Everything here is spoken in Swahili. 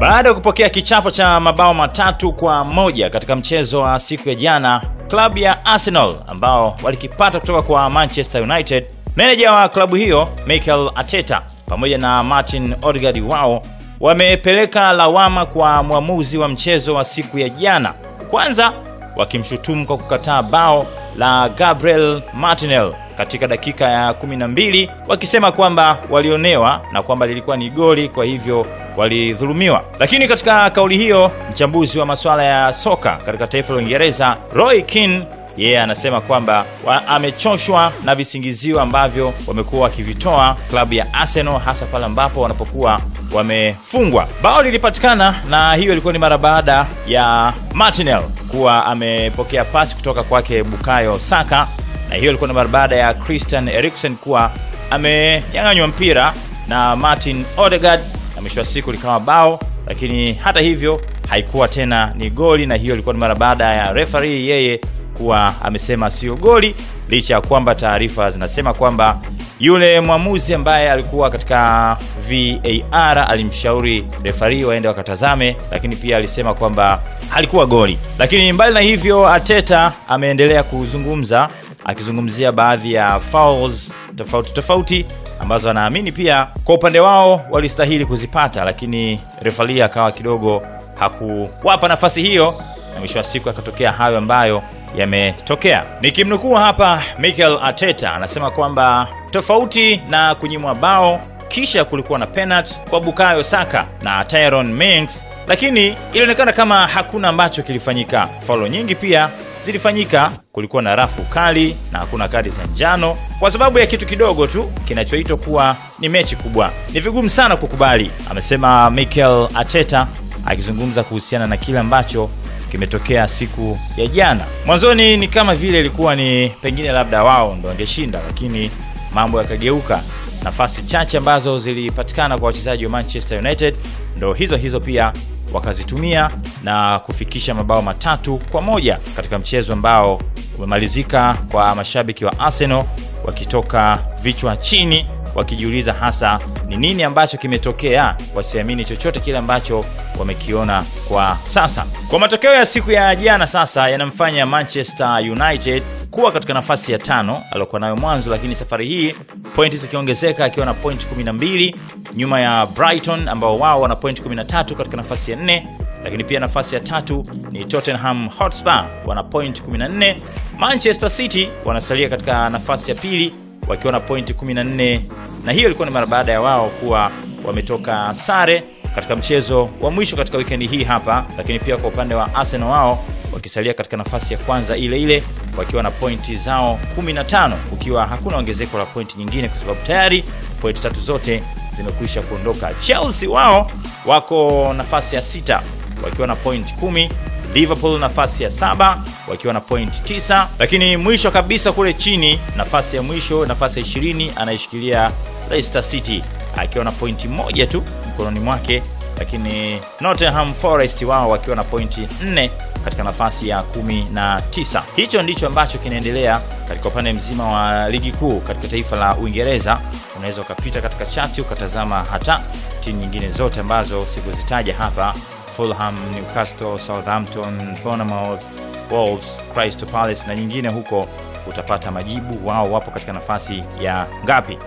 Baada ya kupokea kichapo cha mabao matatu kwa moja katika mchezo wa siku ya jana, klabu ya Arsenal ambao walikipata kutoka kwa Manchester United, meneja wa klabu hiyo Mikel ateta pamoja na Martin Odegaard wao wamepeleka lawama kwa mwamuzi wa mchezo wa siku ya jana, kwanza wakimshutumu kwa kukataa bao la Gabriel Martinelli katika dakika ya 12 wakisema kwamba walionewa na kwamba lilikuwa ni goli, kwa hivyo walidhulumiwa. Lakini katika kauli hiyo, mchambuzi wa masuala ya soka katika taifa la Uingereza Roy Keane yeye yeah, anasema kwamba amechoshwa na visingizio ambavyo wamekuwa wakivitoa klabu ya Arsenal, hasa pale ambapo wanapokuwa wamefungwa. Bao lilipatikana na hiyo ilikuwa ni mara baada ya martinel kuwa amepokea pasi kutoka kwake Bukayo Saka, na hiyo ilikuwa ni mara baada ya Christian Eriksen kuwa amenyang'anywa mpira na Martin Odegaard, na mwisho wa siku likawa bao, lakini hata hivyo haikuwa tena ni goli, na hiyo ilikuwa ni mara baada ya referee yeye kuwa amesema sio goli, licha ya kwamba taarifa zinasema kwamba yule mwamuzi ambaye alikuwa katika VAR alimshauri refari waende wakatazame, lakini pia alisema kwamba halikuwa goli. Lakini mbali na hivyo, Ateta ameendelea kuzungumza akizungumzia baadhi ya fouls tofauti tofauti ambazo anaamini pia kwa upande wao walistahili kuzipata, lakini refalia akawa kidogo hakuwapa nafasi hiyo, na mwisho wa siku akatokea hayo ambayo yametokea. Nikimnukuu hapa, Mikel ateta anasema kwamba tofauti na kunyimwa bao kisha kulikuwa na penalty kwa Bukayo Saka na tyron Mings, lakini ilionekana kama hakuna ambacho kilifanyika. Faulo nyingi pia zilifanyika, kulikuwa na rafu kali na hakuna kadi za njano kwa sababu ya kitu kidogo tu kinachoitwa kuwa ni mechi kubwa. Ni vigumu sana kukubali, amesema Mikel ateta akizungumza kuhusiana na kile ambacho kimetokea siku ya jana. Mwanzoni ni kama vile ilikuwa ni pengine labda wao ndo wangeshinda, lakini mambo yakageuka. Nafasi chache ambazo zilipatikana kwa wachezaji wa Manchester United ndo hizo hizo pia wakazitumia na kufikisha mabao matatu kwa moja katika mchezo ambao umemalizika kwa mashabiki wa Arsenal wakitoka vichwa chini wakijiuliza hasa ni nini ambacho kimetokea, wasiamini chochote kile ambacho wamekiona kwa sasa. Kwa matokeo ya siku ya jana sasa yanamfanya Manchester United kuwa katika nafasi ya tano aliokuwa nayo mwanzo, lakini safari hii pointi zikiongezeka akiwa na point 12 nyuma ya Brighton ambao wao wana point 13 katika nafasi ya nne, lakini pia nafasi ya tatu ni Tottenham Hotspur wana point 14. Manchester City wanasalia katika nafasi ya pili wakiwa na point 14 na hiyo ilikuwa ni mara baada ya wao kuwa wametoka sare katika mchezo wa mwisho katika wikendi hii hapa. Lakini pia kwa upande wa Arsenal wao wakisalia katika nafasi ya kwanza ile ile wakiwa na pointi zao 15, ukiwa hakuna ongezeko la pointi nyingine kwa sababu tayari pointi tatu zote zimekwisha kuondoka. Chelsea wao wako nafasi ya sita wakiwa na pointi kumi Liverpool nafasi ya saba wakiwa na point 9, lakini mwisho kabisa kule chini, nafasi ya mwisho, nafasi ya 20 anaishikilia Leicester City akiwa na pointi moja tu mkononi mwake, lakini Nottingham Forest wao wakiwa na pointi 4 katika nafasi ya 19. Hicho ndicho ambacho kinaendelea katika upande mzima wa ligi kuu katika taifa la Uingereza. Unaweza ukapita katika chati ukatazama hata timu nyingine zote ambazo sikuzitaja hapa Fulham, Newcastle, Southampton, Bournemouth, Wolves, Crystal Palace na nyingine huko, utapata majibu wao wapo katika nafasi ya ngapi.